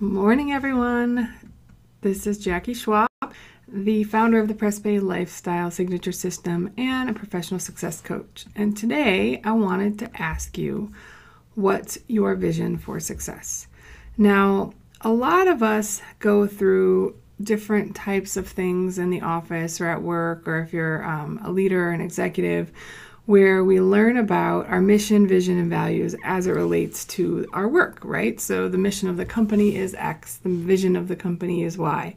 Morning, everyone. This is Jackie Schwabe, the founder of the Press Bay Lifestyle Signature System and a professional success coach. And today I wanted to ask you what's your vision for success? Now, a lot of us go through different types of things in the office or at work, or if you're um, a leader an executive where we learn about our mission, vision, and values as it relates to our work, right? So the mission of the company is X, the vision of the company is Y.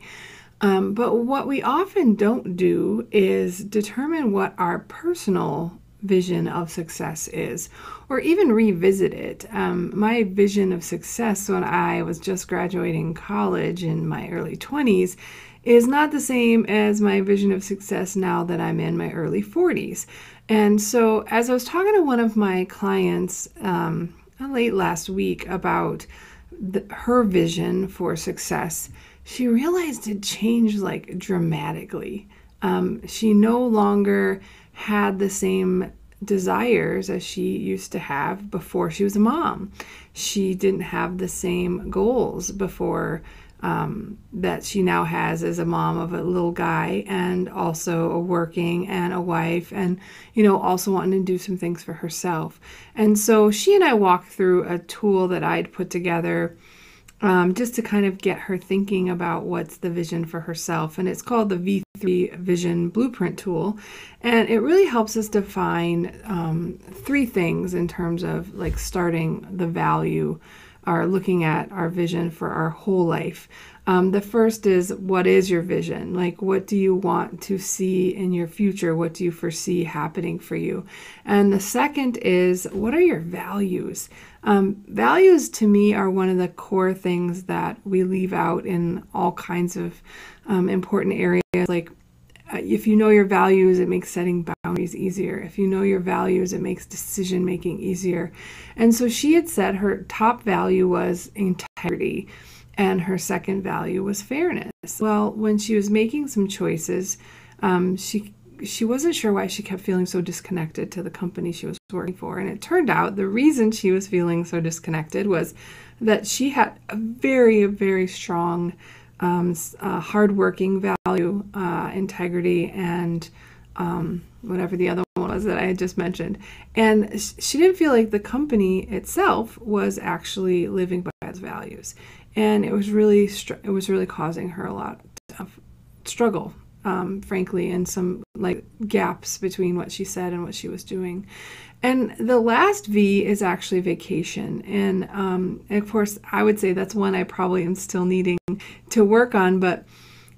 Um, but what we often don't do is determine what our personal vision of success is, or even revisit it. Um, my vision of success when I was just graduating college in my early 20s is not the same as my vision of success now that I'm in my early 40s. And so, as I was talking to one of my clients um, late last week about the, her vision for success, she realized it changed like dramatically. Um, she no longer had the same desires as she used to have before she was a mom. She didn't have the same goals before um, that she now has as a mom of a little guy and also a working and a wife and you know also wanting to do some things for herself and so she and i walked through a tool that i'd put together um, just to kind of get her thinking about what's the vision for herself. And it's called the v3 vision blueprint tool. And it really helps us define um, three things in terms of like starting the value are looking at our vision for our whole life. Um, the first is what is your vision? Like, what do you want to see in your future? What do you foresee happening for you? And the second is what are your values? Um, values to me are one of the core things that we leave out in all kinds of um, important areas like if you know your values, it makes setting boundaries easier. If you know your values, it makes decision making easier. And so she had said her top value was integrity and her second value was fairness. Well, when she was making some choices, um, she she wasn't sure why she kept feeling so disconnected to the company she was working for. And it turned out the reason she was feeling so disconnected was that she had a very, very strong um, uh, hardworking value, uh, integrity, and um, whatever the other one was that I had just mentioned. And she didn't feel like the company itself was actually living by its values, and it was really it was really causing her a lot of struggle, um, frankly, and some like gaps between what she said and what she was doing. And the last V is actually vacation. And, um, and, of course, I would say that's one I probably am still needing to work on. But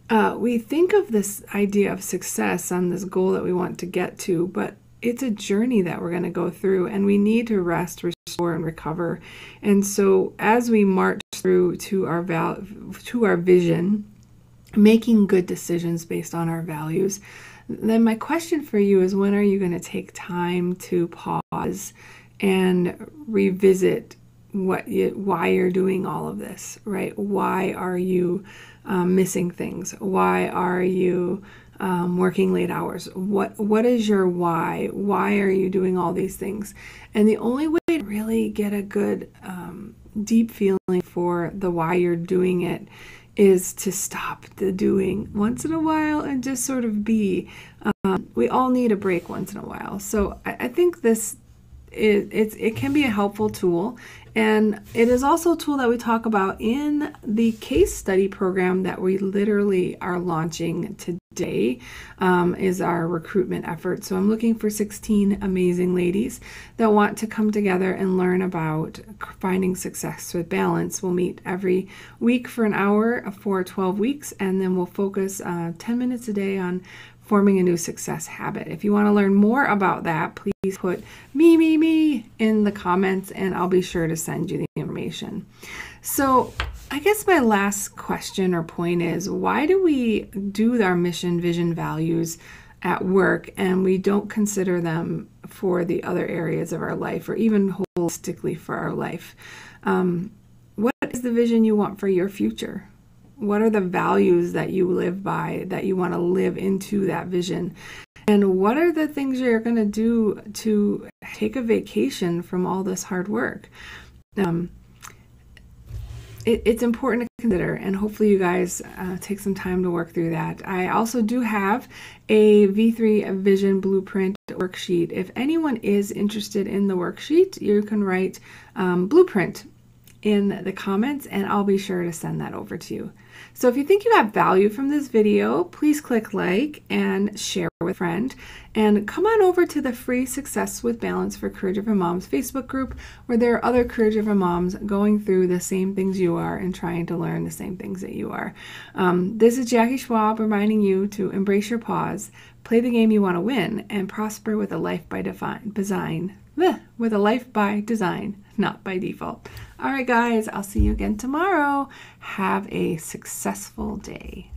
uh, we think of this idea of success on this goal that we want to get to, but it's a journey that we're going to go through, and we need to rest, restore, and recover. And so, as we march through to our val- to our vision, making good decisions based on our values, then my question for you is when are you going to take time to pause and revisit what you, why you're doing all of this, right? Why are you um, missing things? Why are you um, working late hours? What what is your why? Why are you doing all these things? And the only way to really get a good um, deep feeling for the why you're doing it is to stop the doing once in a while and just sort of be. Um, we all need a break once in a while. So I, I think this it, it can be a helpful tool. And it is also a tool that we talk about in the case study program that we literally are launching today um, is our recruitment effort. So I'm looking for 16 amazing ladies that want to come together and learn about finding success with balance. We'll meet every week for an hour for 12 weeks, and then we'll focus uh, 10 minutes a day on forming a new success habit. If you want to learn more about that, please put me, me, me in the comments and I'll be sure to send you the information. So, I guess my last question or point is why do we do our mission, vision, values at work and we don't consider them for the other areas of our life or even holistically for our life? Um, what is the vision you want for your future? What are the values that you live by that you want to live into that vision? And what are the things you're going to do to take a vacation from all this hard work? Um, it, it's important to consider and hopefully you guys uh, take some time to work through that i also do have a v3 vision blueprint worksheet if anyone is interested in the worksheet you can write um, blueprint in the comments and I'll be sure to send that over to you. So if you think you got value from this video, please click like and share with friend. And come on over to the free Success with Balance for Career Driven Moms Facebook group where there are other career driven moms going through the same things you are and trying to learn the same things that you are. Um, this is Jackie Schwabe reminding you to embrace your pause, play the game you want to win, and prosper with a life by design. With a life by design not by default. All right, guys, I'll see you again tomorrow. Have a successful day.